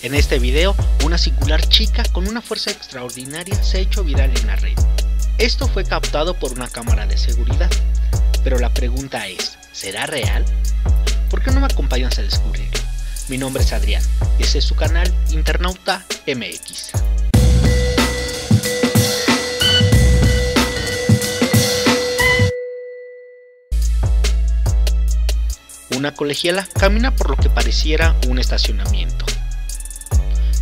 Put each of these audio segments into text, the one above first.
En este video, una singular chica con una fuerza extraordinaria se ha hecho viral en la red. Esto fue captado por una cámara de seguridad, pero la pregunta es, ¿será real? ¿Por qué no me acompañas a descubrirlo? Mi nombre es Adrián y ese es su canal Internauta MX. Una colegiala camina por lo que pareciera un estacionamiento.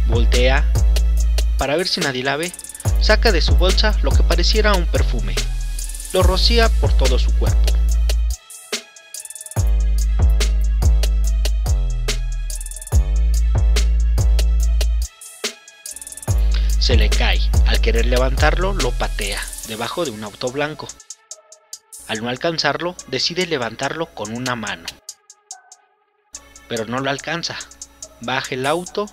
Voltea para ver si nadie la ve. Saca de su bolsa lo que pareciera un perfume. Lo rocía por todo su cuerpo. Se le cae. Al querer levantarlo, lo patea debajo de un auto blanco. Al no alcanzarlo, decide levantarlo con una mano. Pero no lo alcanza. Baja el auto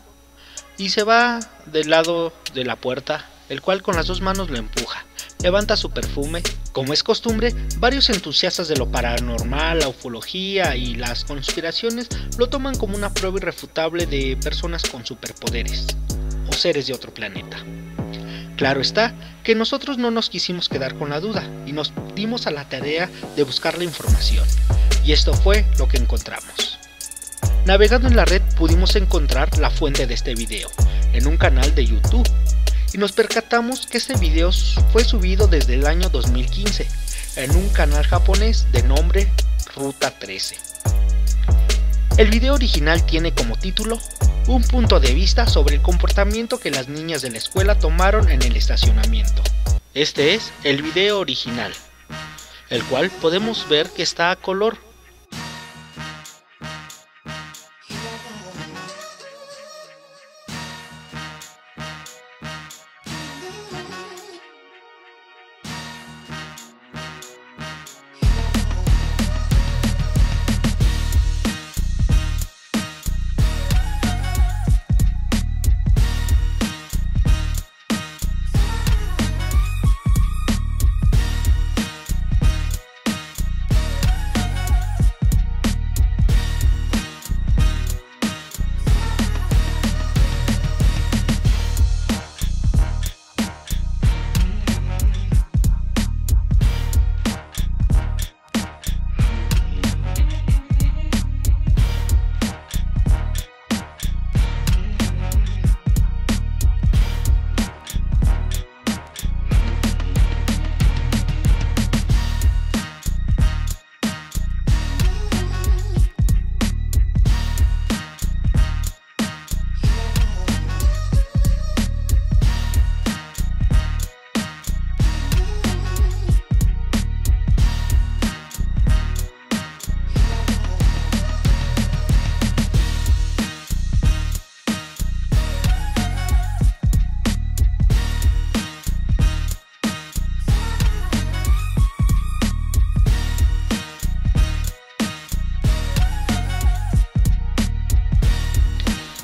y se va del lado de la puerta, el cual con las dos manos lo empuja. Levanta su perfume. Como es costumbre, varios entusiastas de lo paranormal, la ufología y las conspiraciones lo toman como una prueba irrefutable de personas con superpoderes o seres de otro planeta. Claro está que nosotros no nos quisimos quedar con la duda y nos dimos a la tarea de buscar la información. Y esto fue lo que encontramos. Navegando en la red pudimos encontrar la fuente de este video, en un canal de YouTube, y nos percatamos que este video fue subido desde el año 2015, en un canal japonés de nombre Ruta 13. El video original tiene como título un punto de vista sobre el comportamiento que las niñas de la escuela tomaron en el estacionamiento. Este es el video original, el cual podemos ver que está a color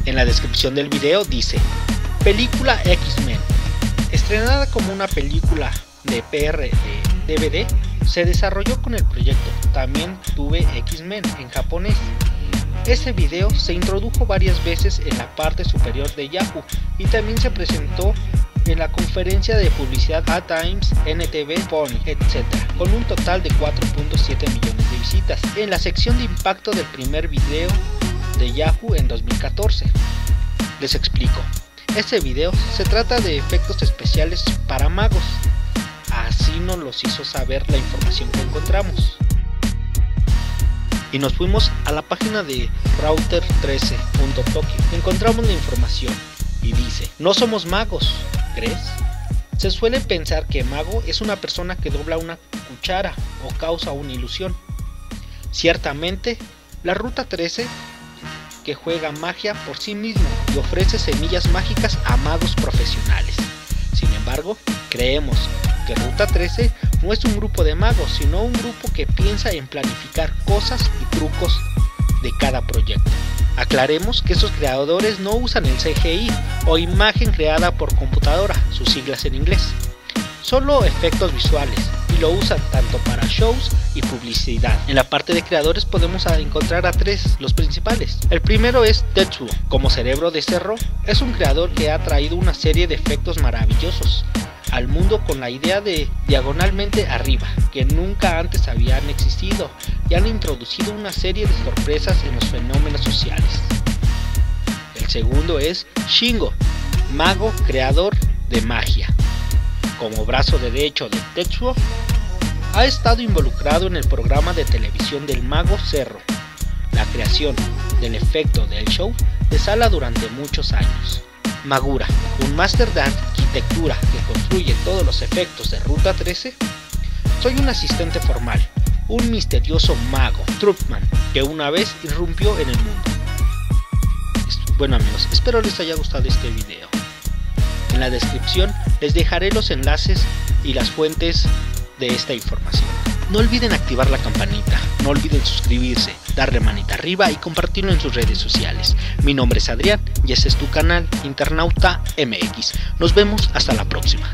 En la descripción del video dice, película X-Men, estrenada como una película de PR de DVD, se desarrolló con el proyecto. También tuve X-Men en japonés. Este video se introdujo varias veces en la parte superior de Yahoo y también se presentó en la conferencia de publicidad A Times, NTV, Pony, etc., con un total de 4.7 millones de visitas. En la sección de impacto del primer video de Yahoo en 2014. Les explico. Este video se trata de efectos especiales para magos. Así nos los hizo saber la información que encontramos. Y nos fuimos a la página de router13.tokyo. Encontramos la información y dice, no somos magos, ¿crees? Se suele pensar que mago es una persona que dobla una cuchara o causa una ilusión. Ciertamente, la Ruta 13 que juega magia por sí mismo y ofrece semillas mágicas a magos profesionales. Sin embargo, creemos que Ruta 13 no es un grupo de magos, sino un grupo que piensa en planificar cosas y trucos de cada proyecto. Aclaremos que esos creadores no usan el CGI o imagen creada por computadora, sus siglas en inglés, solo efectos visuales lo usan tanto para shows y publicidad. En la parte de creadores podemos encontrar a tres, los principales. El primero es Tetsuo, como cerebro de cerro, es un creador que ha traído una serie de efectos maravillosos al mundo con la idea de diagonalmente arriba, que nunca antes habían existido y han introducido una serie de sorpresas en los fenómenos sociales. El segundo es Shingo, mago creador de magia. Como brazo derecho de Tetsuo, ha estado involucrado en el programa de televisión del Mago Cerro, la creación del efecto del show de sala durante muchos años. Magura, un máster de arquitectura que construye todos los efectos de Ruta 13. Soy un asistente formal, un misterioso mago, Trupman, que una vez irrumpió en el mundo. Bueno amigos, espero les haya gustado este video. En la descripción les dejaré los enlaces y las fuentes de esta información. No olviden activar la campanita, no olviden suscribirse, darle manita arriba y compartirlo en sus redes sociales. Mi nombre es Adrián y este es tu canal Internauta MX. Nos vemos hasta la próxima.